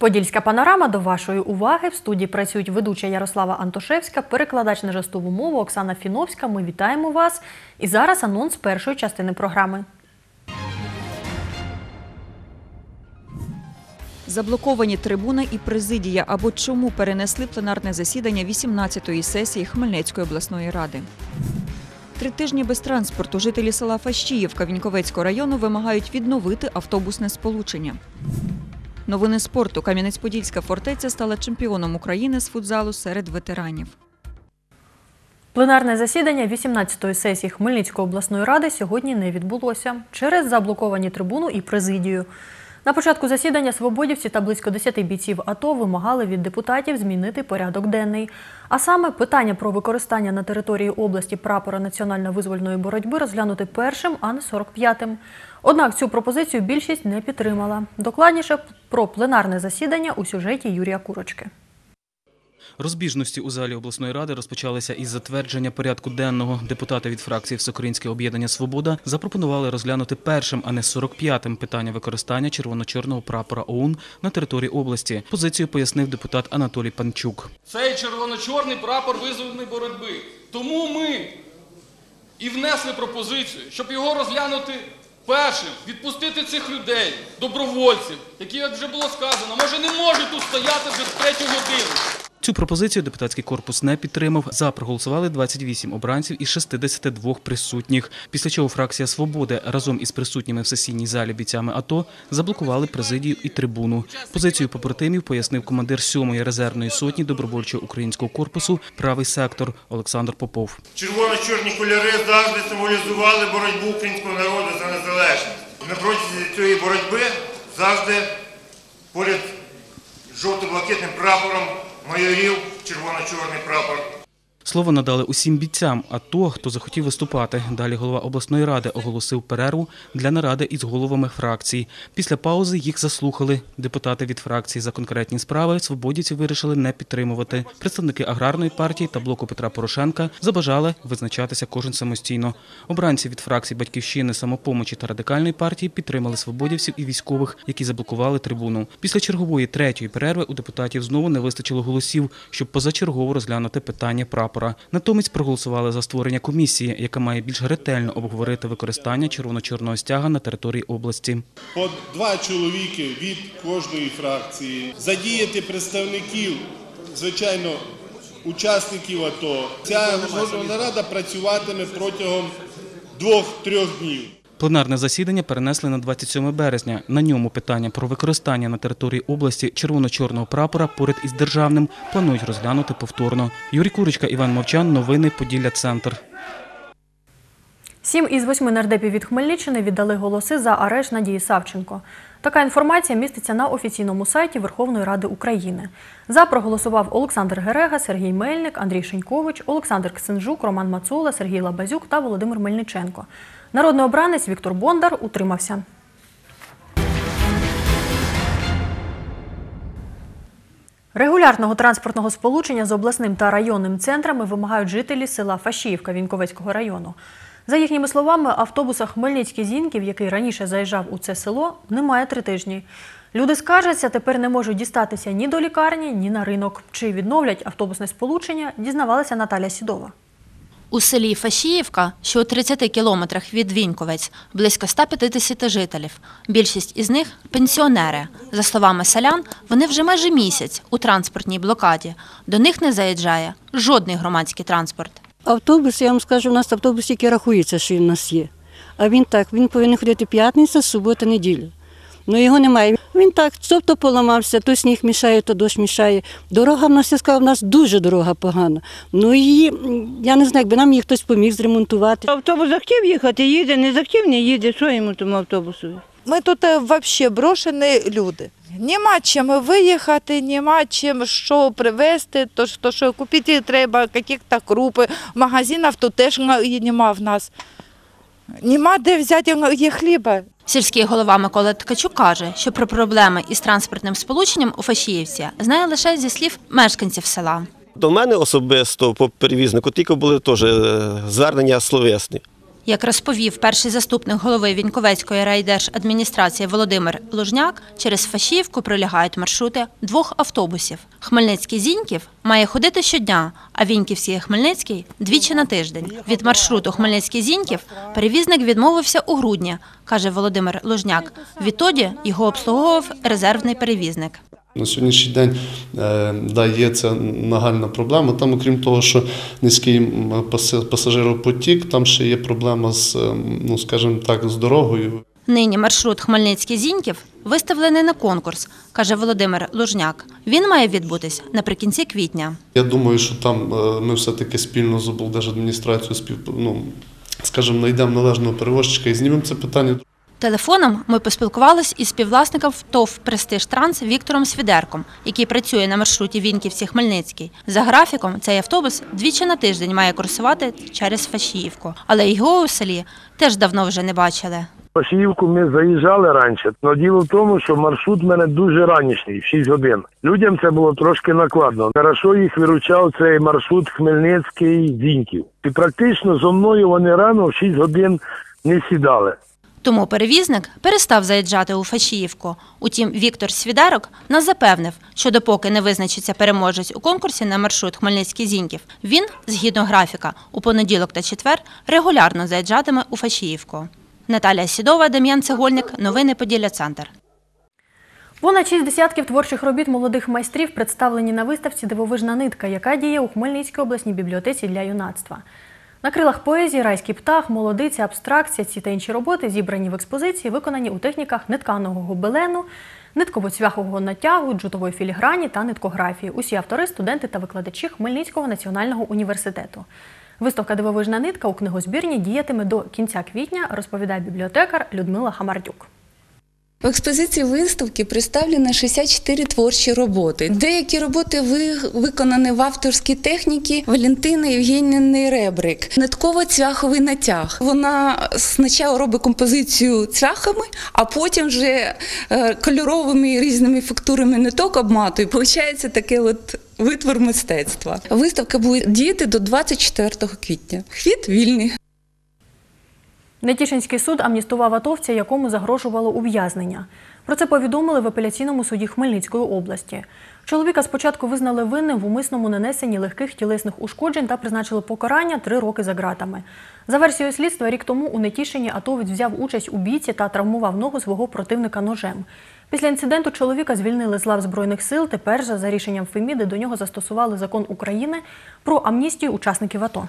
Подільська панорама до вашої уваги. В студії працюють ведуча Ярослава Антошевська, перекладач на жестову мову Оксана Фіновська. Ми вітаємо вас. І зараз анонс першої частини програми. Заблоковані трибуни і президія або чому перенесли пленарне засідання 18-ї сесії Хмельницької обласної ради. Три тижні без транспорту жителі села Фащіївка Віньковецького району вимагають відновити автобусне сполучення. Новини спорту Кам'янець-Подільська фортеця стала чемпіоном України з футзалу серед ветеранів. Пленарне засідання 18-ї сесії Хмельницької обласної ради сьогодні не відбулося через заблоковані трибуну і президію. На початку засідання свободівці та близько 10 бійців АТО вимагали від депутатів змінити порядок денний. А саме питання про використання на території області прапора національно-визвольної боротьби розглянути першим, а не 45-м. Однак цю пропозицію більшість не підтримала. Докладніше про пленарне засідання у сюжеті Юрія Курочки. Розбіжності у залі обласної ради розпочалися із затвердження порядку денного. Депутати від фракції Всеукраїнське об'єднання Свобода запропонували розглянути першим, а не 45-м питання використання червоно-чорного прапора ОУН на території області. Позицію пояснив депутат Анатолій Панчук. Цей червоно-чорний прапор визвольної боротьби. Тому ми і внесли пропозицію, щоб його розглянути першим, відпустити цих людей, добровольців, які, як вже було сказано, може не можуть тут стояти вже з третю годину. Цю пропозицію депутатський корпус не підтримав. За проголосували 28 обранців із 62 присутніх. Після чого фракція Свободи разом із присутніми в сесійній залі бійцями АТО заблокували президію і трибуну. Позицію побратимів пояснив командир 7-ї резервної сотні добровольчого українського корпусу правий сектор Олександр Попов. Червоно-чорні кольори завжди символізували боротьбу українського народу за незалежність. На протязі цієї боротьби завжди поряд жовто-блакитним прапором майорів червоно-чорний прапор. Слово надали усім бійцям, а то, хто захотів виступати. Далі голова обласної ради оголосив перерву для наради із головами фракцій. Після паузи їх заслухали. Депутати від фракції за конкретні справи свободівці вирішили не підтримувати. Представники аграрної партії та блоку Петра Порошенка забажали визначатися кожен самостійно. Обранці від фракцій Батьківщини, самопомочі та радикальної партії підтримали свободівців і військових, які заблокували трибуну. Після чергової третьої перерви у депутатів знову не вистачило голосів, щоб позачергово розглянути питання прапора. Натомість проголосували за створення комісії, яка має більш ретельно обговорити використання червоно-чорного стяга на території області. по два чоловіки від кожної фракції, задіяти представників, звичайно, учасників АТО. Ця нарада Рада працюватиме протягом двох-трьох днів. Пленарне засідання перенесли на 27 березня. На ньому питання про використання на території області червоно-чорного прапора поряд із державним планують розглянути повторно. Юрій Курочка, Іван Мовчан. Новини Поділля Центр. Сім із восьми нардепів від Хмельниччини віддали голоси за арешт Надії Савченко. Така інформація міститься на офіційному сайті Верховної Ради України. За проголосував Олександр Герега, Сергій Мельник, Андрій Шенькович, Олександр Ксенжук, Роман Мацула, Сергій Лабазюк та Володимир Мельниченко. Народний обранець Віктор Бондар утримався. Регулярного транспортного сполучення з обласним та районним центрами вимагають жителі села Фашіївка Віньковецького району. За їхніми словами, автобуса Хмельницький Зіньків, який раніше заїжджав у це село, немає три тижні. Люди скаржаться, тепер не можуть дістатися ні до лікарні, ні на ринок. Чи відновлять автобусне сполучення, дізнавалася Наталя Сідова. У селі Фашіївка, що у 30 кілометрах від Віньковець, близько 150 жителів. Більшість із них – пенсіонери. За словами селян, вони вже майже місяць у транспортній блокаді. До них не заїжджає жодний громадський транспорт. Автобус, я вам скажу, у нас автобус тільки рахується, що він у нас є. А він так, він повинен ходити п'ятниця, субота, неділя. Ну його немає. Він так, то, то поламався, то сніг мішає, то дощ мішає. Дорога в нас, я сказала, в нас дуже дорога погана. Ну і я не знаю, якби нам її хтось поміг зремонтувати. Автобус захотів їхати, їде, не захотів, не їде. Що йому тому автобусу? Ми тут взагалі брошені люди. Нема чим виїхати, нема чим що привезти, то, то що купити треба, яких-то крупи. Магазинів тут теж нема в нас. Нема де взяти є хліба. Сільський голова Микола Ткачук каже, що про проблеми із транспортним сполученням у Фашіївці знає лише зі слів мешканців села. До мене особисто по перевізнику тільки були теж е, звернення словесні. Як розповів перший заступник голови Віньковецької райдержадміністрації Володимир Лужняк, через Фашіївку пролягають маршрути двох автобусів. Хмельницький-Зіньків має ходити щодня, а Віньківський-Хмельницький – двічі на тиждень. Від маршруту Хмельницький-Зіньків перевізник відмовився у грудні, каже Володимир Лужняк. Відтоді його обслуговував резервний перевізник. На сьогоднішній день е, да, є ця нагальна проблема. Там, окрім того, що низький пасажиропотік, там ще є проблема з, е, ну, скажімо так, з дорогою. Нині маршрут Хмельницький-Зіньків виставлений на конкурс, каже Володимир Лужняк. Він має відбутись наприкінці квітня. Я думаю, що там е, ми все-таки спільно з облдержадміністрацією спів, ну, скажімо, знайдемо належного перевозчика і знімемо це питання. Телефоном ми поспілкувалися із співвласником ТОВ «Престиж Транс» Віктором Свідерком, який працює на маршруті Вінківці-Хмельницький. За графіком цей автобус двічі на тиждень має курсувати через Фашіївку, але його у селі теж давно вже не бачили. Пашіївку ми заїжджали раніше. Но діло в тому, що маршрут в мене дуже ранішній, 6 годин. Людям це було трошки накладно. Хорошо їх виручав цей маршрут Хмельницький Зіньків. І практично зо мною вони рано в 6 годин не сідали. Тому перевізник перестав заїжджати у Фашіївку. Утім, Віктор Свідерок нас запевнив, що допоки не визначиться переможець у конкурсі на маршрут Хмельницький-Зіньків, він, згідно графіка, у понеділок та четвер регулярно заїжджатиме у Фашіївку. Наталія Сідова, Дем'ян Цегольник. Новини Поділля Центр. Понад шість десятків творчих робіт молодих майстрів представлені на виставці Дивовижна нитка, яка діє у Хмельницькій обласній бібліотеці для юнацтва. На крилах поезії, райський птах, молодиця, абстракція, ці та інші роботи зібрані в експозиції, виконані у техніках нетканого гобелену, нитково-цвяхового натягу, джутової філіграні та ниткографії. Усі автори, студенти та викладачі Хмельницького національного університету. Виставка Дивовижна нитка у книгозбірні діятиме до кінця квітня, розповідає бібліотекар Людмила Хамардюк. В експозиції виставки представлено 64 творчі роботи. Деякі роботи ви- виконані в авторській техніці Валентини Євгенівни Ребрик. Нитково-цвяховий натяг. Вона спочатку робить композицію цвяхами, а потім вже е, кольоровими різними фактурами ниток обматує. Получається таке от витвор мистецтва. Виставка буде діяти до 24 квітня. Хвіт вільний. Нетішинський суд амністував атовця, якому загрожувало ув'язнення. Про це повідомили в апеляційному суді Хмельницької області. Чоловіка спочатку визнали винним в умисному нанесенні легких тілесних ушкоджень та призначили покарання три роки за ґратами. За версією слідства, рік тому у Нетішині атовець взяв участь у бійці та травмував ногу свого противника ножем. Після інциденту чоловіка звільнили з лав Збройних сил. Тепер же, за рішенням Феміди, до нього застосували закон України про амністію учасників АТО.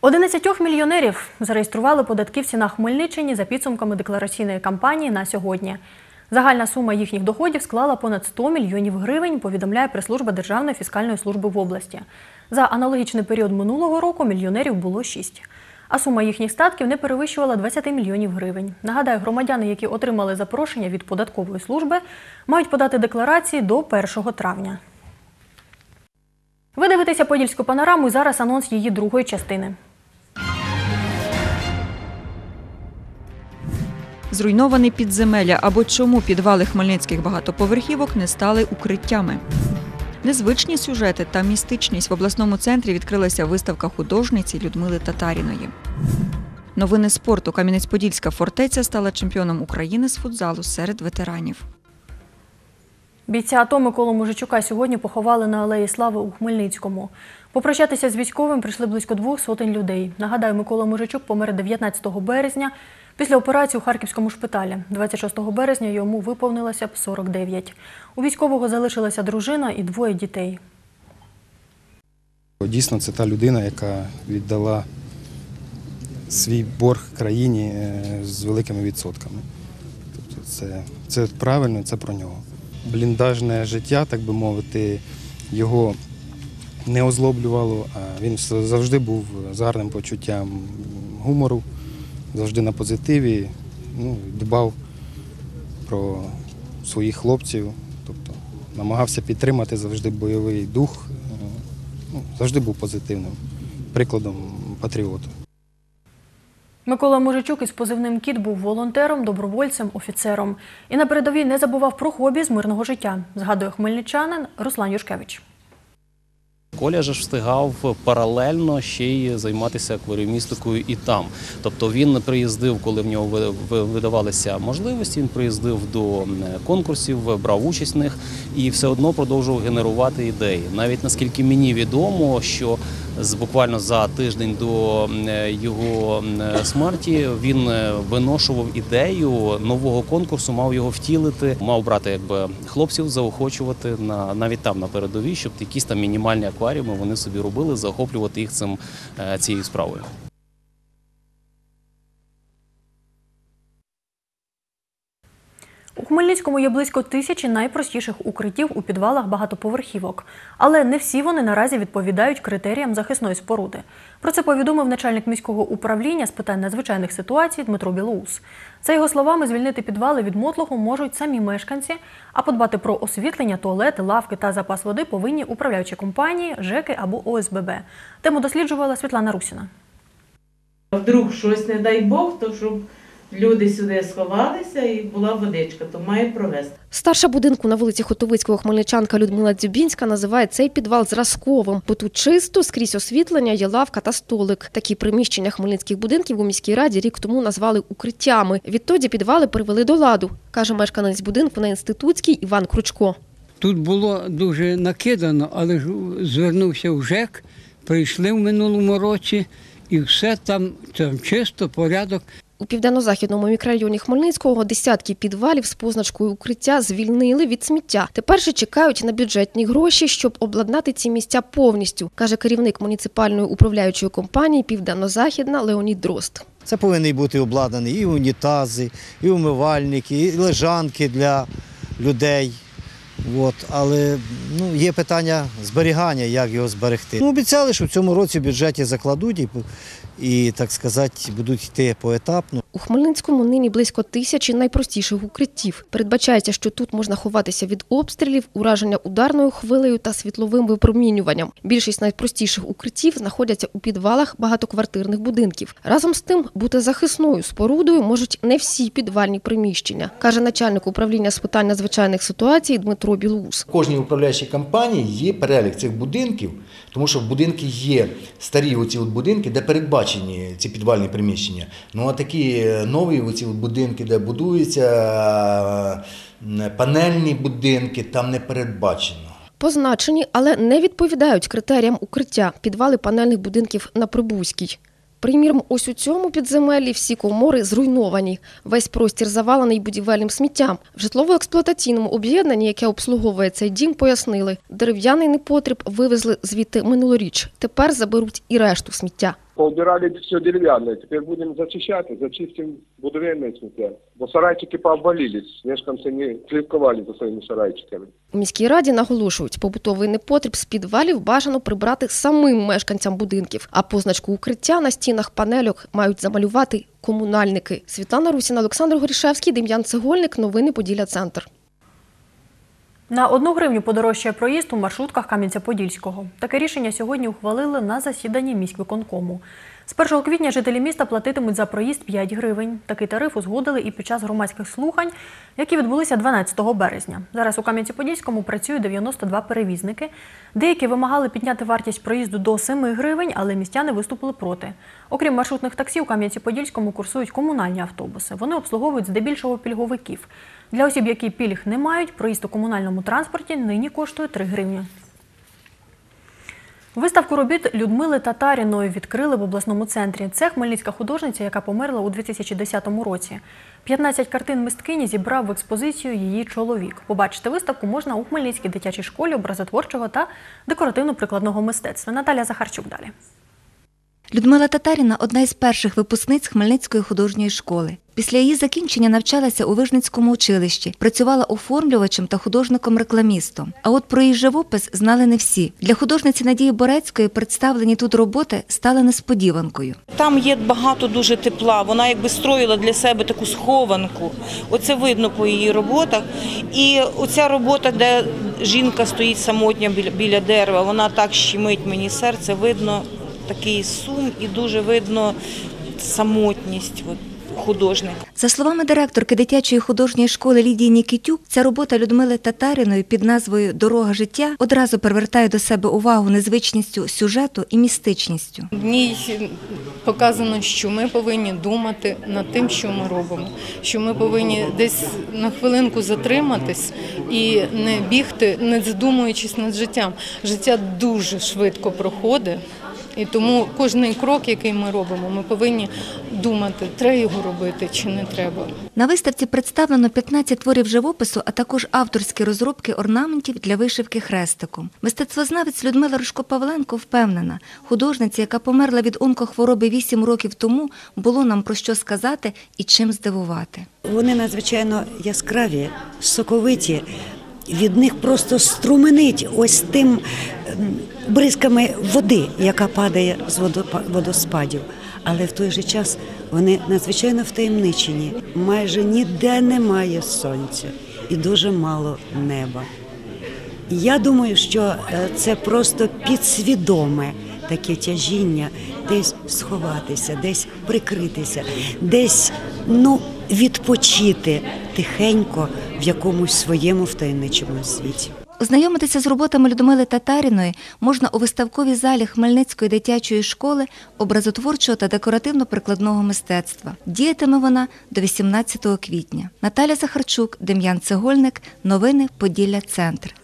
11 мільйонерів зареєстрували податківці на Хмельниччині за підсумками деклараційної кампанії на сьогодні. Загальна сума їхніх доходів склала понад 100 мільйонів гривень, повідомляє прес-служба Державної фіскальної служби в області. За аналогічний період минулого року мільйонерів було 6. А сума їхніх статків не перевищувала 20 мільйонів гривень. Нагадаю, громадяни, які отримали запрошення від податкової служби, мають подати декларації до 1 травня. Ви дивитеся подільську панораму і зараз анонс її другої частини. Зруйновані підземелля або чому підвали хмельницьких багатоповерхівок не стали укриттями. Незвичні сюжети та містичність в обласному центрі відкрилася виставка художниці Людмили Татаріної. Новини спорту Кам'янець-Подільська фортеця стала чемпіоном України з футзалу серед ветеранів. Бійця АТО Миколу Мужичука сьогодні поховали на Алеї Слави у Хмельницькому. Попрощатися з військовим прийшли близько двох сотень людей. Нагадаю, Микола Мужичук помер 19 березня після операції у Харківському шпиталі. 26 березня йому виповнилося б 49. У військового залишилася дружина і двоє дітей. Дійсно, це та людина, яка віддала свій борг країні е, з великими відсотками. Тобто це, це правильно, це про нього. Бліндажне життя, так би мовити, його не озлоблювало, а він завжди був з гарним почуттям гумору, завжди на позитиві, ну, дбав про своїх хлопців, тобто намагався підтримати завжди бойовий дух, ну, завжди був позитивним прикладом патріоту. Микола Мужичук із позивним Кіт був волонтером, добровольцем, офіцером. І на передовій не забував про хобі з мирного життя, згадує хмельничанин Руслан Юшкевич. Коля ж встигав паралельно ще й займатися акваріумістикою і там. Тобто він приїздив, коли в нього ви- ви- видавалися можливості. Він приїздив до конкурсів, брав участь в них і все одно продовжував генерувати ідеї. Навіть наскільки мені відомо, що з буквально за тиждень до його смерті він е, виношував ідею нового конкурсу, мав його втілити, мав брати якби хлопців, заохочувати на навіть там на передовій, щоб якісь там мінімальні акваріуми вони собі робили, заохоплювати їх цим е, цією справою. У Хмельницькому є близько тисячі найпростіших укриттів у підвалах багатоповерхівок, але не всі вони наразі відповідають критеріям захисної споруди. Про це повідомив начальник міського управління з питань надзвичайних ситуацій Дмитро Білоус. За його словами, звільнити підвали від мотлоху можуть самі мешканці, а подбати про освітлення, туалети, лавки та запас води повинні управляючі компанії, ЖЕКи або ОСББ. Тему досліджувала Світлана Русіна. Вдруг щось, не дай Бог, то щоб люди сюди сховалися і була водичка, то має провести. Старша будинку на вулиці Хотовицького хмельничанка Людмила Дзюбінська називає цей підвал зразковим, бо тут чисто скрізь освітлення, є лавка та столик. Такі приміщення хмельницьких будинків у міській раді рік тому назвали укриттями. Відтоді підвали привели до ладу, каже мешканець будинку на інститутській Іван Кручко. Тут було дуже накидано, але ж звернувся в ЖЕК, прийшли в минулому році, і все там, там чисто, порядок. У південно-західному мікрорайоні Хмельницького десятки підвалів з позначкою укриття звільнили від сміття. Тепер же чекають на бюджетні гроші, щоб обладнати ці місця повністю, каже керівник муніципальної управляючої компанії Південно-Західна Леонід Дрозд. Це повинні бути обладнані і унітази, і умивальники, і лежанки для людей. От, але ну, є питання зберігання, як його зберегти. Ну, обіцяли, що в цьому році в бюджеті закладуть і, і так сказати, будуть йти поетапно. У Хмельницькому нині близько тисячі найпростіших укриттів. Передбачається, що тут можна ховатися від обстрілів, ураження ударною хвилею та світловим випромінюванням. Більшість найпростіших укриттів знаходяться у підвалах багатоквартирних будинків. Разом з тим, бути захисною спорудою можуть не всі підвальні приміщення, каже начальник управління з питань надзвичайних ситуацій Дмитро Білоус. В кожній управляючій компанії є перелік цих будинків, тому що в будинки є старі оці от будинки, де передбачені ці підвальні приміщення. Ну а такі нові оці от будинки, де будуються е, панельні будинки, там не передбачено. Позначені, але не відповідають критеріям укриття підвали панельних будинків на Прибузькій. Приміром, ось у цьому підземеллі всі комори зруйновані. Весь простір завалений будівельним сміттям. В житлово-експлуатаційному об'єднанні, яке обслуговує цей дім, пояснили, дерев'яний непотріб вивезли звідти минулоріч. Тепер заберуть і решту сміття. Поубирали все деревянное, теперь будем зачищать, зачистим будівельне сміття. Бо сарайчики пообвалились, мешканці не слідкували за своїми сарайчиками. У міській раді наголошують, побутовий непотріб з підвалів бажано прибрати самим мешканцям будинків, а позначку укриття на стінах панельок мають замалювати комунальники. Світлана Русіна, Олександр Горішевський, Дем'ян Цегольник. Новини Поділля Центр. На одну гривню подорожчає проїзд у маршрутках Кам'янця-Подільського. Таке рішення сьогодні ухвалили на засіданні міськвиконкому. З 1 квітня жителі міста платитимуть за проїзд 5 гривень. Такий тариф узгодили і під час громадських слухань, які відбулися 12 березня. Зараз у Кам'янці-Подільському працюють 92 перевізники. Деякі вимагали підняти вартість проїзду до 7 гривень, але містяни виступили проти. Окрім маршрутних таксі, у Кам'янці-Подільському курсують комунальні автобуси. Вони обслуговують здебільшого пільговиків. Для осіб, які пільг не мають, проїзд у комунальному транспорті нині коштує 3 гривні. Виставку робіт Людмили Татаріної відкрили в обласному центрі. Це хмельницька художниця, яка померла у 2010 році. 15 картин мисткині зібрав в експозицію її чоловік. Побачити виставку можна у Хмельницькій дитячій школі образотворчого та декоративно-прикладного мистецтва. Наталя Захарчук далі. Людмила Татаріна одна із перших випускниць Хмельницької художньої школи. Після її закінчення навчалася у Вижницькому училищі, працювала оформлювачем та художником-рекламістом. А от про її живопис знали не всі. Для художниці Надії Борецької представлені тут роботи стали несподіванкою. Там є багато дуже тепла. Вона якби строїла для себе таку схованку. Оце видно по її роботах. І оця робота, де жінка стоїть самотня біля, дерева, вона так щемить мені серце. Видно такий сум і дуже видно самотність. От. художник. За словами директорки дитячої художньої школи Лідії Нікітюк, ця робота Людмили Татаріної під назвою Дорога життя одразу привертає до себе увагу незвичністю сюжету і містичністю. В ній показано, що ми повинні думати над тим, що ми робимо, що ми повинні десь на хвилинку затриматись і не бігти, не задумуючись над життям. Життя дуже швидко проходить. І тому кожний крок, який ми робимо, ми повинні думати, треба його робити чи не треба. На виставці представлено 15 творів живопису, а також авторські розробки орнаментів для вишивки хрестиком. Мистецтвознавець Людмила Рушко-Павленко впевнена, художниця, яка померла від онкохвороби 8 років тому, було нам про що сказати і чим здивувати. Вони надзвичайно яскраві, соковиті. Від них просто струменить ось тим ем, бризками води, яка падає з водоспадів. Але в той же час вони надзвичайно втаємничені. Майже ніде немає сонця і дуже мало неба. Я думаю, що е, це просто підсвідоме таке тяжіння, десь сховатися, десь прикритися, десь ну, відпочити тихенько в якомусь своєму втаємничому світі. Ознайомитися з роботами Людмили Татаріної можна у виставковій залі Хмельницької дитячої школи образотворчого та декоративно-прикладного мистецтва. Діятиме вона до 18 квітня. Наталя Захарчук, Дем'ян Цегольник. Новини Поділля Центр.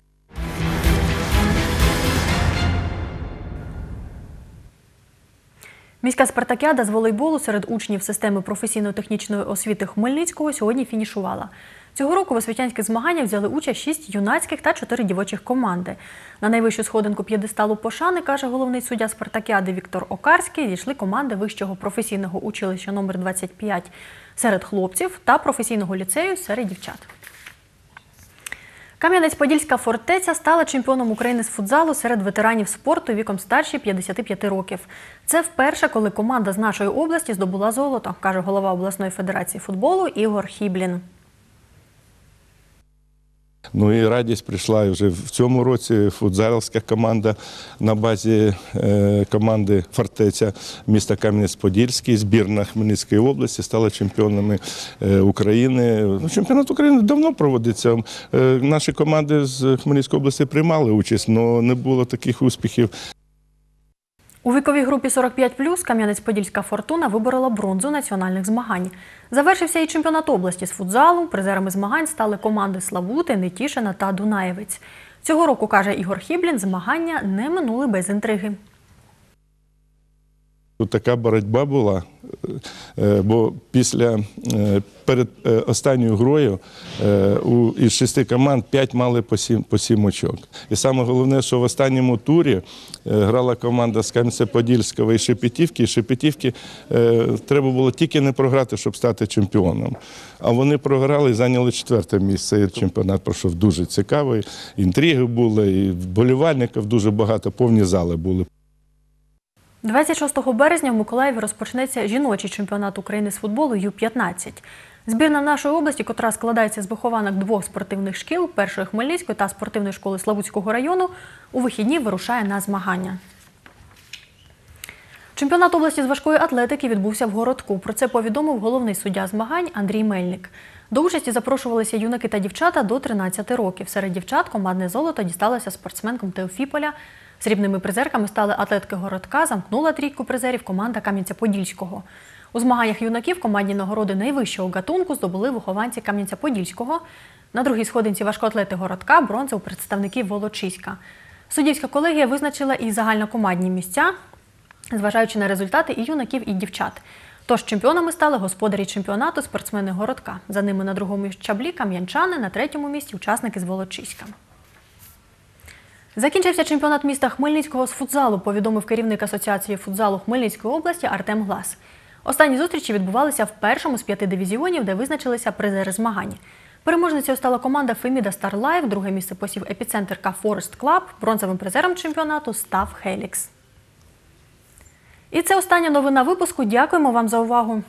Міська спартакіада з волейболу серед учнів системи професійно-технічної освіти Хмельницького сьогодні фінішувала. Цього року в освітянських змаганнях взяли участь шість юнацьких та чотири дівочих команди. На найвищу сходинку п'єдесталу пошани, каже головний суддя спартакіади Віктор Окарський, зійшли команди вищого професійного училища номер 25 серед хлопців та професійного ліцею серед дівчат. Кам'янець-Подільська фортеця стала чемпіоном України з футзалу серед ветеранів спорту віком старші 55 років. Це вперше, коли команда з нашої області здобула золото, каже голова обласної федерації футболу Ігор Хіблін. Ну і радість прийшла і вже в цьому році футзалська команда на базі е, команди Фортеця міста Кам'янець-Подільський, збірна Хмельницької області стала чемпіонами е, України. Ну, чемпіонат України давно проводиться. Е, наші команди з Хмельницької області приймали участь, але не було таких успіхів. У віковій групі 45+, Кам'янець-Подільська фортуна виборола бронзу національних змагань. Завершився і чемпіонат області з футзалу. Призерами змагань стали команди Славути, Нетішина та Дунаєвець. Цього року, каже Ігор Хіблін, змагання не минули без інтриги. Тут така боротьба була, е, бо після е, перед е, останньою грою у із шести команд п'ять мали по сім, по сім очок. І саме головне, що в останньому турі грала команда з Кам'янця-Подільського і Шепетівки. І Шепетівки треба було тільки не програти, щоб стати чемпіоном. А вони програли і зайняли четверте місце. І чемпіонат пройшов дуже цікавий. Інтриги були, і вболівальників дуже багато, повні зали були. 26 березня в Миколаєві розпочнеться жіночий чемпіонат України з футболу Ю-15. Збірна нашої області, котра складається з вихованок двох спортивних шкіл, першої Хмельницької та спортивної школи Славутського району, у вихідні вирушає на змагання. Чемпіонат області з важкої атлетики відбувся в городку. Про це повідомив головний суддя змагань Андрій Мельник. До участі запрошувалися юнаки та дівчата до 13 років. Серед дівчат командне золото дісталося спортсменкам Теофіполя. Срібними призерками стали атлетки городка, замкнула трійку призерів команда Кам'янця-Подільського. У змаганнях юнаків командні нагороди найвищого гатунку здобули вихованці Кам'янця-Подільського. На другій сходинці важкоатлети городка бронза у представників Волочиська. Суддівська колегія визначила і загальнокомандні місця, зважаючи на результати і юнаків, і дівчат. Тож чемпіонами стали господарі чемпіонату спортсмени городка. За ними на другому щаблі кам'янчани, на третьому місці учасники з Волочиська. Закінчився чемпіонат міста Хмельницького з футзалу, повідомив керівник Асоціації футзалу Хмельницької області Артем Глас. Останні зустрічі відбувалися в першому з п'яти дивізіонів, де визначилися призери змагань. Переможницею стала команда Феміда Старлайв, друге місце посів Епіцентр К Форест Клаб, бронзовим призером чемпіонату став Хелікс. І це остання новина випуску. Дякуємо вам за увагу.